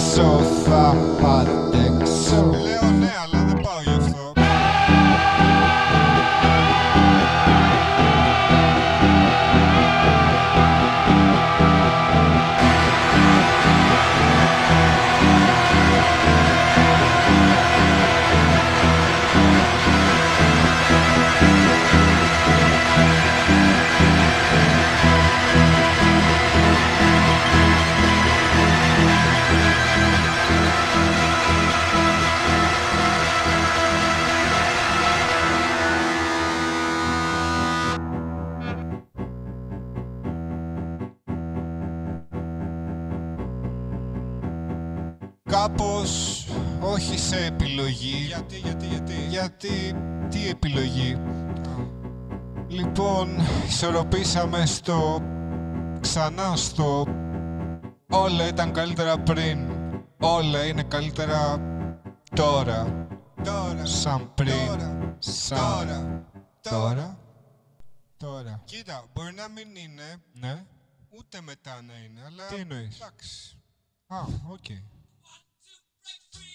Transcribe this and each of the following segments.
Κοιτάζω έξω θα αντέξω Λέω ναι, αλλά όχι σε επιλογή. Γιατί, γιατί, γιατί; Γιατί, τι επιλογή; Λοιπόν, ισορροπήσαμε στο... Ξανά στο... Όλα ήταν καλύτερα πριν. Όλα είναι καλύτερα τώρα. Τώρα, Σαν πριν. τώρα, Σαν... τώρα, Τώρα. Τώρα. Κοίτα, μπορεί να μην είναι, Ναι. ούτε μετά να είναι, αλλά... Τι εννοείς; Εντάξει. Α, οκ. Θέλω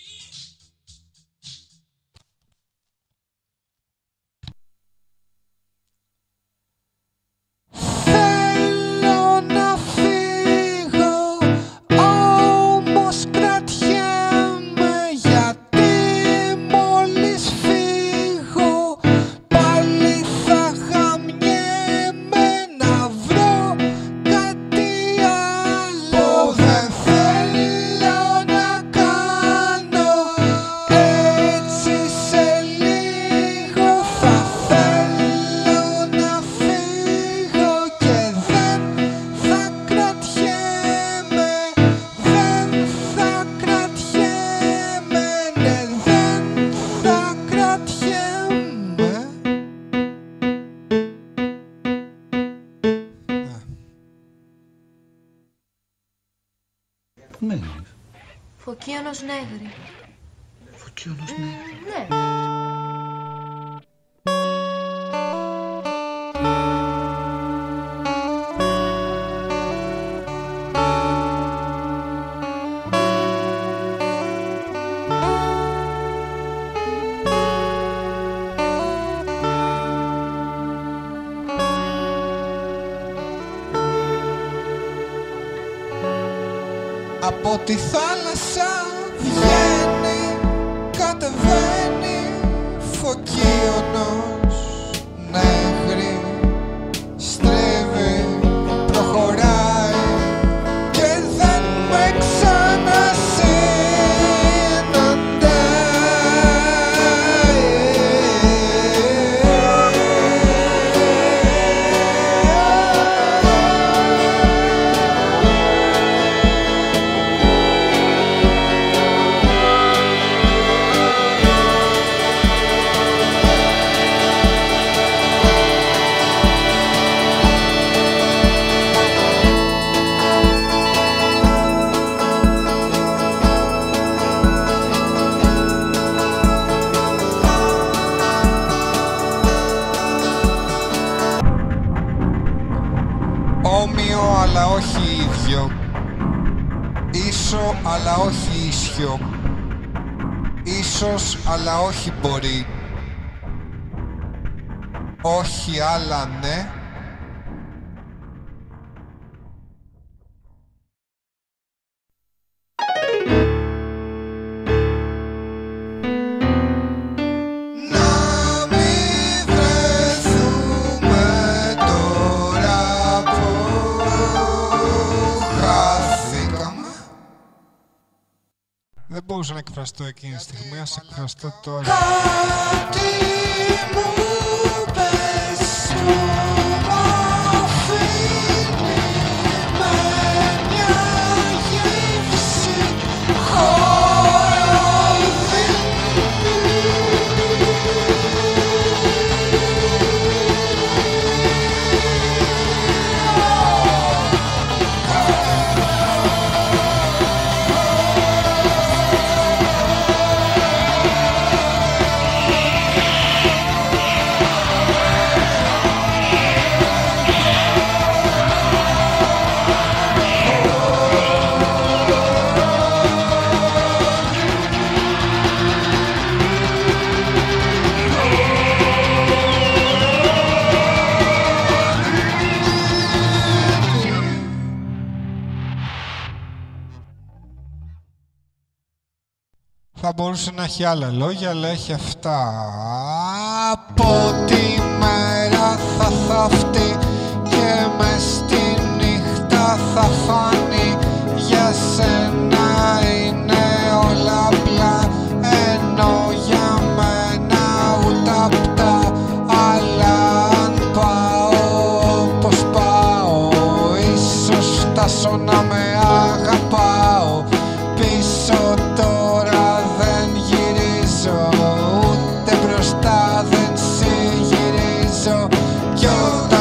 Φωκίωνος Νέγρη. Φωκίωνος ναι. Ναι. Από τη θάλασσα όχι ίδιο. Ίσο αλλά όχι ίσιο. Ίσως αλλά όχι μπορεί. Όχι αλλά ναι. Μπορούσα να εκφραστώ εκείνη τη στιγμή, ας εκφραστώ τώρα. Μπορούσε να έχει άλλα λόγια, αλλά έχει αυτά. Από τη μέρα θα θαυτεί και μες στη νύχτα θα φανεί για σένα your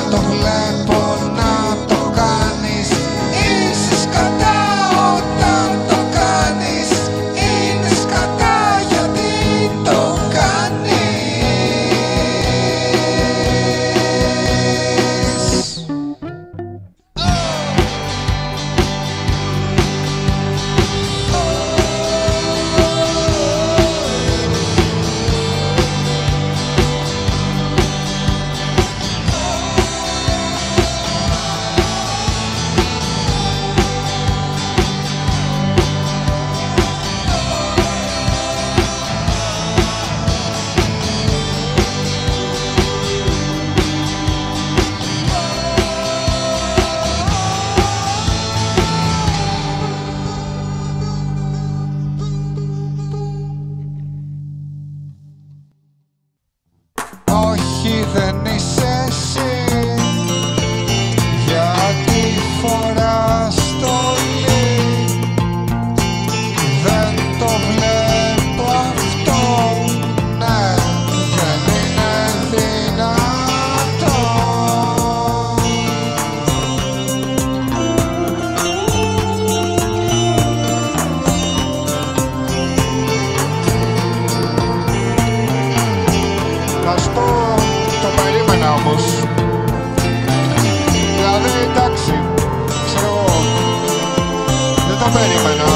το περίμενα,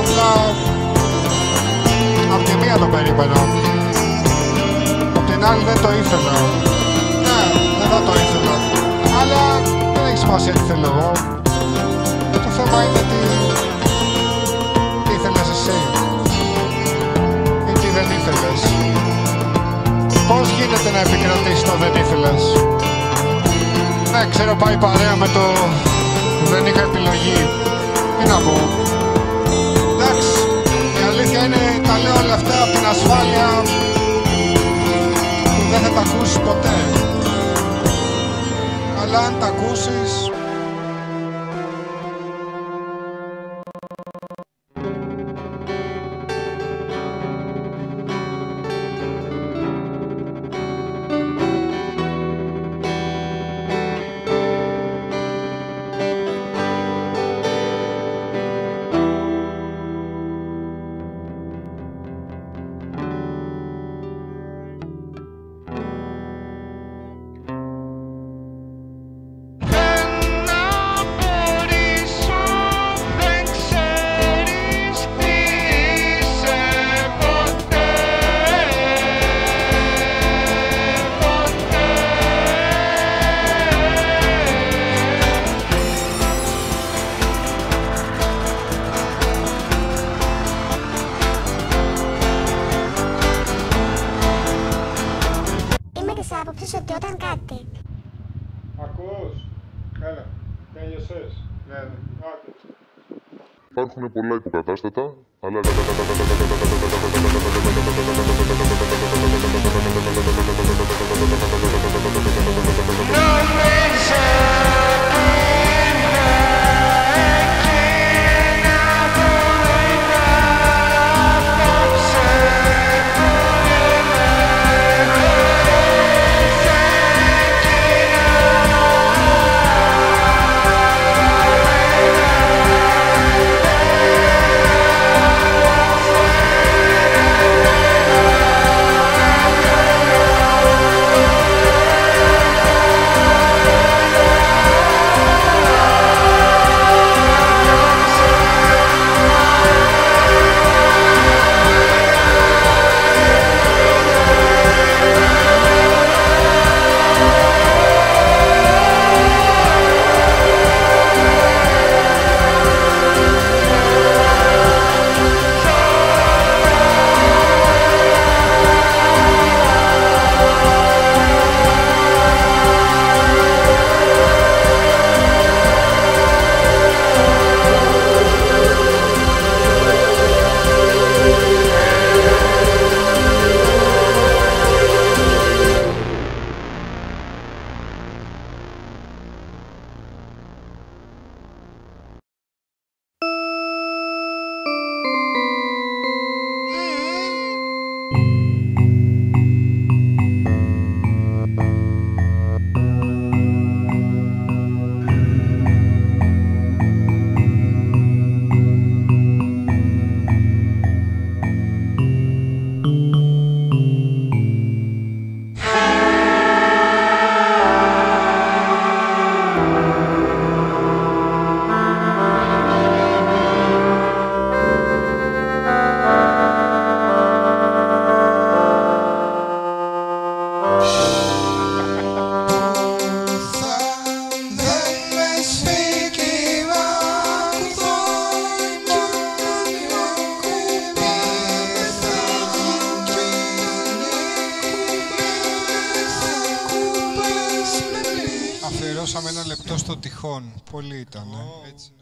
απλά απ' τη μία το περίμενα. Απ' την άλλη δεν το ήθελα. Ναι, δεν θα το ήθελα. Αλλά δεν έχει σημασία τι θέλω εγώ. Το θέμα είναι τι, τι ήθελες εσύ ή τι δεν ήθελες. Πώς γίνεται να επικρατήσει το δεν ήθελες; Ναι, ξέρω πάει παρέα με το δεν είχα επιλογή. Τι να πω. Εντάξει, η αλήθεια είναι τα λέω όλα αυτά από την ασφάλεια που δεν θα τα ακούσεις ποτέ. Αλλά αν τα ακούσεις, Τέλειωσες. Ναι, ναι. Άντε. Υπάρχουν πολλά υποκατάστατα, αλλά Thank τυχόν. Πολύ ήταν. ε. Έτσι, ναι.